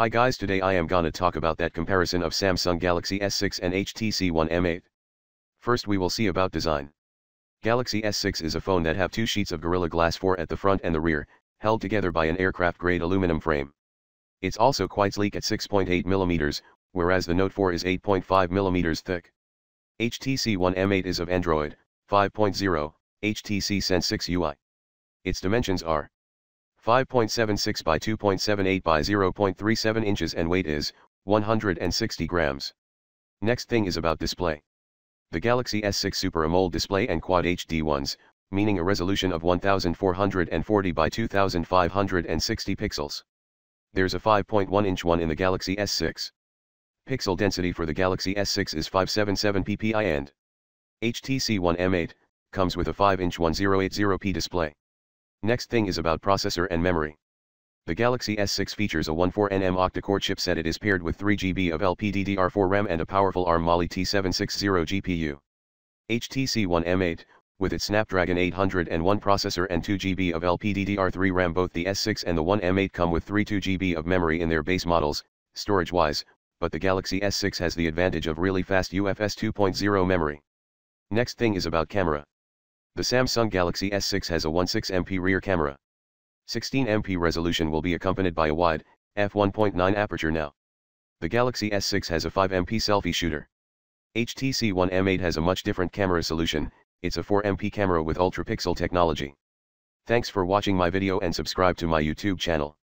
Hi guys today I am gonna talk about that comparison of Samsung Galaxy S6 and HTC One M8. First we will see about design. Galaxy S6 is a phone that have two sheets of Gorilla Glass 4 at the front and the rear, held together by an aircraft grade aluminum frame. It's also quite sleek at 6.8mm, whereas the Note 4 is 8.5mm thick. HTC One M8 is of Android 5.0, HTC Sense 6 UI. Its dimensions are 5.76 by 2.78 by 0.37 inches and weight is 160 grams. Next thing is about display. The Galaxy S6 Super AMOLED display and Quad HD ones, meaning a resolution of 1440 by 2560 pixels. There's a 5.1 inch one in the Galaxy S6. Pixel density for the Galaxy S6 is 577 ppi and HTC One M8 comes with a 5 inch 1080p display. Next thing is about processor and memory. The Galaxy S6 features a 14nm octa-core chipset it is paired with 3GB of LPDDR4 RAM and a powerful ARM Mali T760 GPU. HTC One M8, with its Snapdragon 801 processor and 2GB of LPDDR3 RAM both the S6 and the One M8 come with 32GB of memory in their base models, storage-wise, but the Galaxy S6 has the advantage of really fast UFS 2.0 memory. Next thing is about camera. The Samsung Galaxy S6 has a 16MP rear camera. 16MP resolution will be accompanied by a wide, f1.9 aperture now. The Galaxy S6 has a 5MP selfie shooter. HTC One M8 has a much different camera solution, it's a 4MP camera with ultra-pixel technology. Thanks for watching my video and subscribe to my YouTube channel.